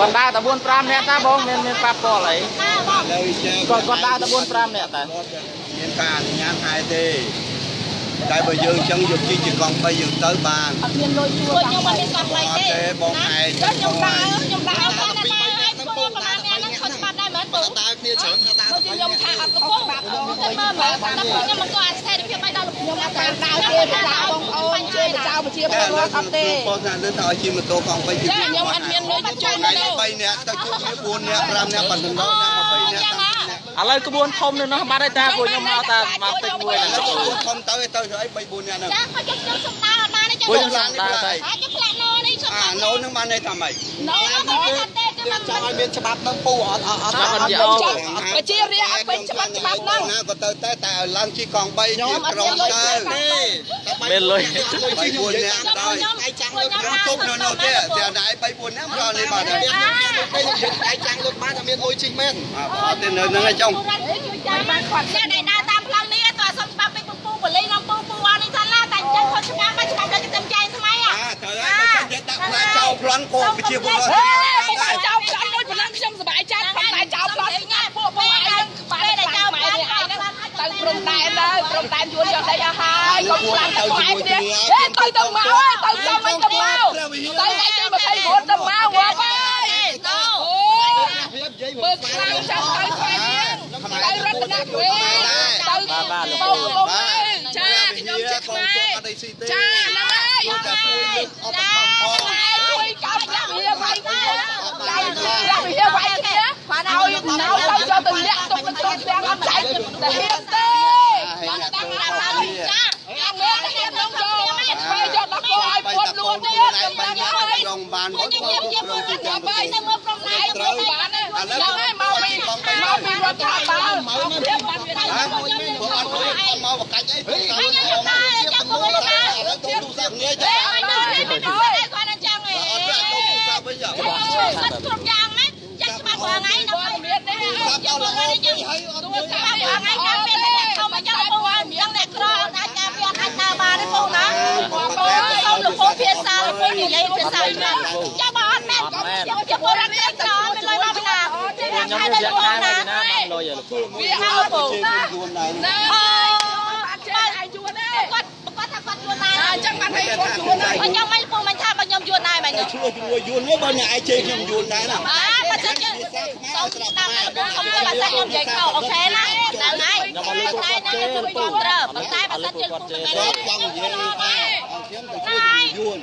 គាត់ដើរតែ4 5នាក់តាបងមានមានប៉ាប៉លអីគាត់គាត់ដើរតែ4 5នាក់តាមានការអនុញ្ញាតហើយទេតែបើយើងអញ្ចឹងយកជីជាកង់3យើងទៅបានអត់មានលុយជួលខ្ញុំអត់មានកង់3ទេបងឯងខ្ញុំដើរខ្ញុំដើរគាត់តែ គួរប្រហែលអ្នកហ្នឹងខុសច្បាប់ដែរមែនបងតើគ្នាច្រើនថាតើបើខ្ញុំថាអត់កំពុងតែមើលមើលតែខ្ញុំមិនក៏អស្ថិរភាពឲ្យដល់ខ្ញុំអត់តាមដើរទេប្រចាបងប្អូនជឿប្រចាប្រជាពលរដ្ឋអត់ទេបងថាលើថាឲ្យជិះម៉ូតូកង់3ជិះចាខ្ញុំអត់មានលុយជួលថ្ងៃទេនេះ3នាក់ទៅជួបគ្នា4នាក់5នាក់ប៉ុណ្ណឹងដល់20នាក់ឥឡូវក្បួនធំនៅនោះបាត់ហើយតាពួកខ្ញុំមកតែមកតិចមួយហ្នឹងទៅធំទៅទៅអី3 4នាក់ហ្នឹងចាគាត់ខ្ញុំសុំដើរអត់បានទេចាពួកខ្ញុំសំដៅទៅអាចខ្ញុំផ្លាក់ណូនេះសុំអាណូនឹងបានន័យថាម៉េចណូអត់ទេ គឺមិនចង់ឲ្យមានច្បាប់នឹងពូអត់អត់អត់ច្បាប់អត់យកប្រជារាស្ត្រអត់ពេញច្បាប់ច្បាប់ហ្នឹងណាក៏ទៅតែតែឲ្យឡើងជិះកង់3ជិះក្រុមទៅមានលុយ3 4នាក់ដល់ឯងចាំងលើខ្ញុំទុកនៅនោះទេតែតែ3 4នាក់ប្រនេះបាទតែយើងឯងចាំងលើបានតែមានលុយជិះមែនអត់ទេនៅហ្នឹងឯងចុងចាំបានគាត់អ្នកដែលដើរតាមផ្លូវនេះតើសុំច្បាប់ពេញពូប៉ូបលីនាំពូពូអត់នេះថាឡាតែចឹងគាត់ច្បាប់មិនច្បាប់ដល់ទៅចែងថ្មីអាអាត្រូវហើយបើចេះដាក់ផ្លាចោលប្លន់កូនប្រជាពលរដ្ឋ ហេមិនចោលផ្លាន់មួយប៉ុណ្ណឹងខ្ញុំសប្បាយចិត្តប៉ុន្តែចោលផ្លាន់ណាពួកពួកឯងបាត់តែចោលផ្លាន់ឯងទៅព្រំដែនទៅព្រំដែនយួនយកដីអស់ ហើយកុំផ្លាន់ទៅខ្វាយគ្នាហេទៅទៅមកទៅទៅមិនទៅមកទៅឯងទី20រត់ទៅមកវ៉ាបាយទៅបើខ្លាំងចាំទៅខ្វាយគ្នាទៅរតនគិរីទៅបោកបោកចាខ្ញុំជិះខ្មែរចាហ្នឹងហើយចាជួយកាប់យ៉ាវាវាយគ្នាចាយ៉ាវាវាយគ្នាបានឲ្យណៅទៅយកទៅលាក់ទុកទៅក្នុងទាំងអត់ចែកតែហ៊ានទេបានតែដាក់តាមចាអាមើលតែខ្ញុំយកឆ្វេងយកដល់គោ ឲ្យពួតលួនទៀតខ្ញុំបានហើយរងបានបងខ្ញុំខ្ញុំខ្ញុំមើលទៅបាយនៅមើលប្រំណៃត្រូវបានហ្នឹងហើយមកពីមកពីរដ្ឋាភិបាលមកពីបានវាហ៎ពួកអត់លុយមកបកាច់អីទៅខ្ញុំទៅចាំមកទៅទូរស័ព្ទនេះចាអើយនៅនេះមិនស្អីគាត់នឹងចឹងឯងអត់ទៅទូរស័ព្ទវិញចាគាត់គ្រប់យ៉ាងណាចាក់ច្បាស់រាល់ថ្ងៃនៅមានទេចាំមកនេះចឹងទូរស័ព្ទរាល់ថ្ងៃចាំពេលខំមកចឹងពូអត់មានអ្នកក្រអាចការពារអាចដើរបានទេពូណាពូសូមលោកពូភាសា លោកពូនិយាយភាសាណាចាំបើអត់មែនចាំពូរត់តែក្រមិនលុយមកពីណាខ្ញុំយកយកខែមកពីណាបានលុយលោកពូវាអើពូយួនដែរណាអូបាត់ចេះឲ្យយួនទេគាត់គាត់ថាគាត់យួនដែរអញ្ចឹងបានឲ្យគាត់យួនដែរអញ្ចឹងមិនពូមិនថាបើខ្ញុំយួនដែរមែនទេឆ្លោះជាមួយយួននេះបើអ្នកឯងជេរខ្ញុំយួនដែរណាអាបើសិនជាសូមស្ដាប់ណាខ្ញុំគិតថាខ្ញុំនិយាយខុសអូខេណាដល់ហើយតែតែខ្ញុំគិតត្រូវប៉ុន្តែបើសិនជាពូមិនមែនគាត់ចង់និយាយថាអង្គខ្ញុំទៅជួយយួន